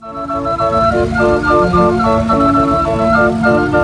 Thank you.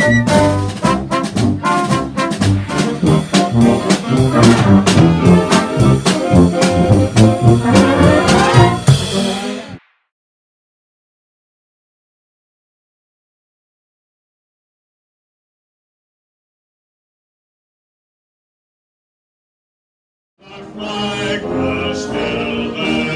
The flag still.